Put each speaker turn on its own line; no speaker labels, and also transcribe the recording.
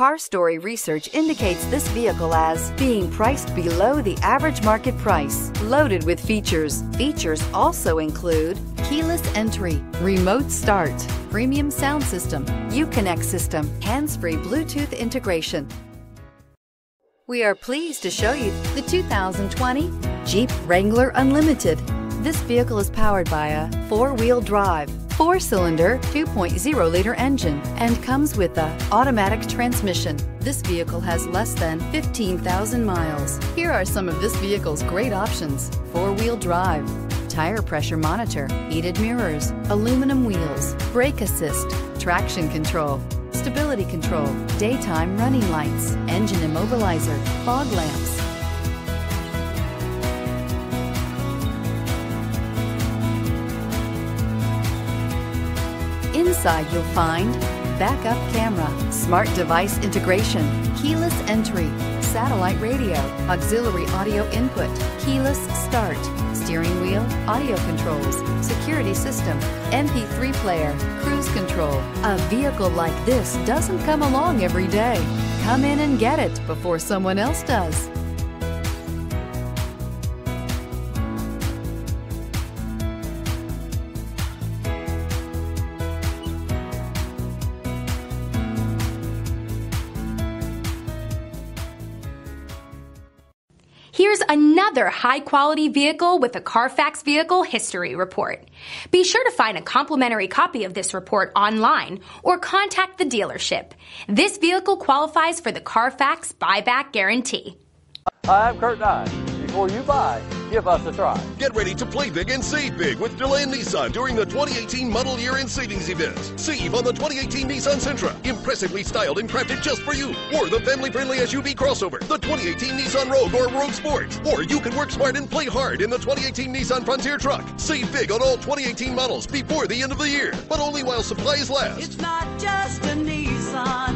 Car Story research indicates this vehicle as being priced below the average market price, loaded with features. Features also include keyless entry, remote start, premium sound system, Uconnect system, hands-free Bluetooth integration. We are pleased to show you the 2020 Jeep Wrangler Unlimited. This vehicle is powered by a four-wheel drive, four-cylinder, 2.0-liter engine and comes with a automatic transmission. This vehicle has less than 15,000 miles. Here are some of this vehicle's great options. Four-wheel drive, tire pressure monitor, heated mirrors, aluminum wheels, brake assist, traction control, stability control, daytime running lights, engine immobilizer, fog lamps, Inside you'll find backup camera, smart device integration, keyless entry, satellite radio, auxiliary audio input, keyless start, steering wheel, audio controls, security system, MP3 player, cruise control. A vehicle like this doesn't come along every day. Come in and get it before someone else does.
Here's another high quality vehicle with a Carfax Vehicle History Report. Be sure to find a complimentary copy of this report online or contact the dealership. This vehicle qualifies for the Carfax Buyback Guarantee.
Hi, I'm Kurt Nye. Before you buy, give us a try.
Get ready to play big and save big with Deland Nissan during the 2018 model year and savings event. Save on the 2018 Nissan Sentra, impressively styled and crafted just for you. Or the family-friendly SUV crossover, the 2018 Nissan Rogue or Rogue Sport. Or you can work smart and play hard in the 2018 Nissan Frontier truck. Save big on all 2018 models before the end of the year, but only while supplies last.
It's not just a Nissan, it's a delay.